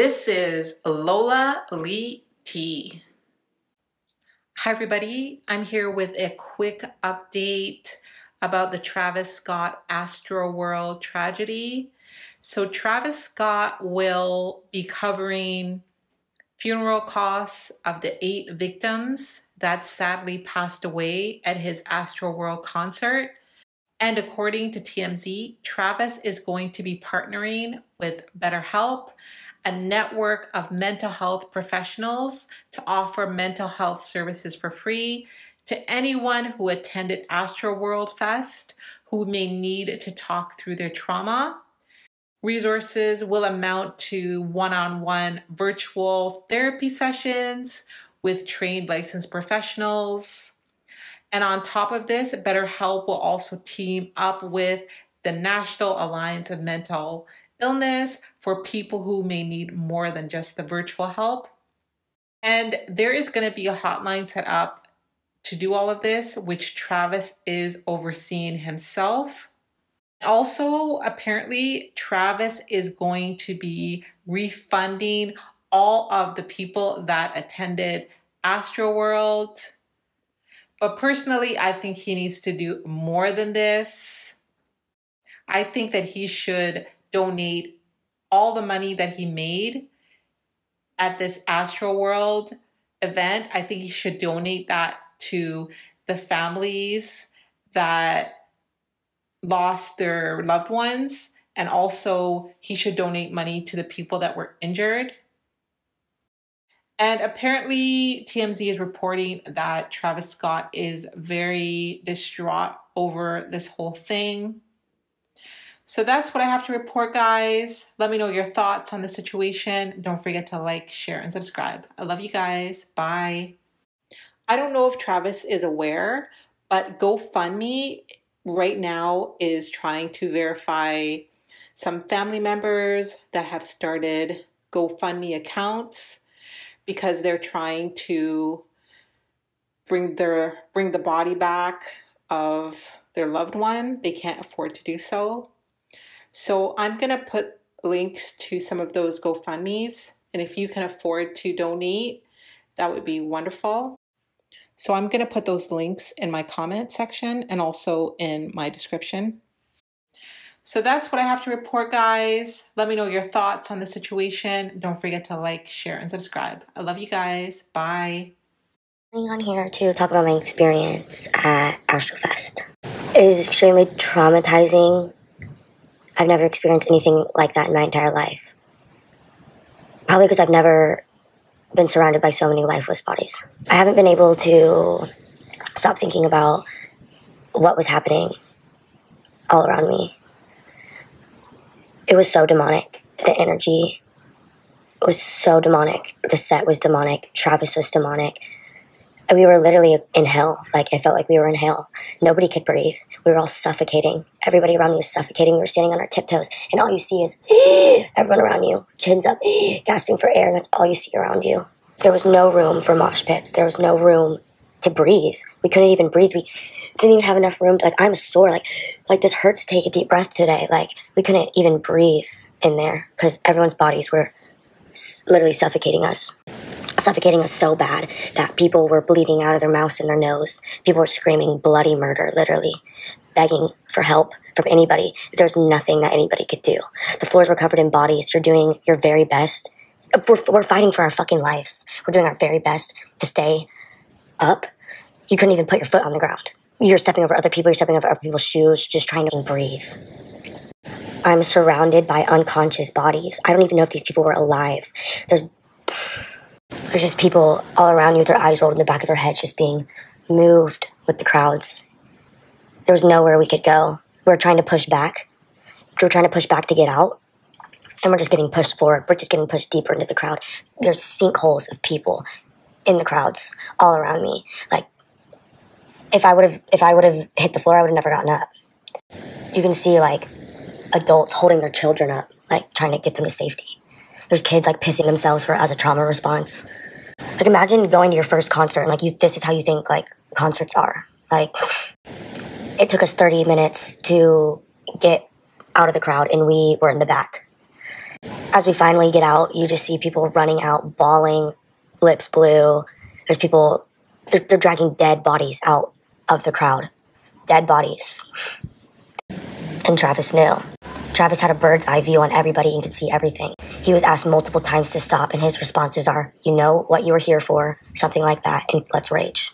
This is Lola Lee Tea. Hi, everybody. I'm here with a quick update about the Travis Scott Astroworld tragedy. So, Travis Scott will be covering funeral costs of the eight victims that sadly passed away at his Astroworld concert. And according to TMZ, Travis is going to be partnering with BetterHelp, a network of mental health professionals to offer mental health services for free to anyone who attended Astroworld Fest who may need to talk through their trauma. Resources will amount to one on one virtual therapy sessions with trained licensed professionals. And on top of this, BetterHelp will also team up with the National Alliance of Mental Illness for people who may need more than just the virtual help. And there is going to be a hotline set up to do all of this, which Travis is overseeing himself. Also, apparently, Travis is going to be refunding all of the people that attended Astroworld. But personally, I think he needs to do more than this. I think that he should donate all the money that he made at this Astroworld event. I think he should donate that to the families that lost their loved ones. And also, he should donate money to the people that were injured. And apparently, TMZ is reporting that Travis Scott is very distraught over this whole thing. So that's what I have to report, guys. Let me know your thoughts on the situation. Don't forget to like, share, and subscribe. I love you guys. Bye. I don't know if Travis is aware, but GoFundMe right now is trying to verify some family members that have started GoFundMe accounts because they're trying to bring their bring the body back of their loved one. They can't afford to do so. So I'm going to put links to some of those GoFundMe's and if you can afford to donate, that would be wonderful. So I'm going to put those links in my comment section and also in my description. So that's what I have to report, guys. Let me know your thoughts on the situation. Don't forget to like, share, and subscribe. I love you guys. Bye. Coming on here to talk about my experience at Astrofest. It is extremely traumatizing. I've never experienced anything like that in my entire life. Probably because I've never been surrounded by so many lifeless bodies. I haven't been able to stop thinking about what was happening all around me. It was so demonic. The energy was so demonic. The set was demonic. Travis was demonic. We were literally in hell. Like, I felt like we were in hell. Nobody could breathe. We were all suffocating. Everybody around me was suffocating. We were standing on our tiptoes, and all you see is everyone around you, chins up, gasping for air, and that's all you see around you. There was no room for mosh pits. There was no room to breathe. We couldn't even breathe. We didn't even have enough room to, like, I'm sore. Like, like this hurts to take a deep breath today. Like, we couldn't even breathe in there because everyone's bodies were literally suffocating us suffocating us so bad that people were bleeding out of their mouths and their nose. People were screaming bloody murder, literally, begging for help from anybody. There's nothing that anybody could do. The floors were covered in bodies. You're doing your very best. We're, we're fighting for our fucking lives. We're doing our very best to stay up. You couldn't even put your foot on the ground. You're stepping over other people, you're stepping over other people's shoes, just trying to breathe. I'm surrounded by unconscious bodies. I don't even know if these people were alive. There's there's just people all around you with their eyes rolled in the back of their heads, just being moved with the crowds. There was nowhere we could go. We were trying to push back. We were trying to push back to get out. And we're just getting pushed forward. We're just getting pushed deeper into the crowd. There's sinkholes of people in the crowds all around me. Like if I would have if I would have hit the floor, I would have never gotten up. You can see like adults holding their children up, like trying to get them to safety. There's kids like pissing themselves for as a trauma response. Like imagine going to your first concert and like you this is how you think like concerts are. Like it took us 30 minutes to get out of the crowd and we were in the back. As we finally get out, you just see people running out, bawling, lips blue. There's people, they're, they're dragging dead bodies out of the crowd. Dead bodies. And Travis knew. Travis had a bird's eye view on everybody and could see everything. He was asked multiple times to stop, and his responses are, You know what you were here for, something like that, and let's rage.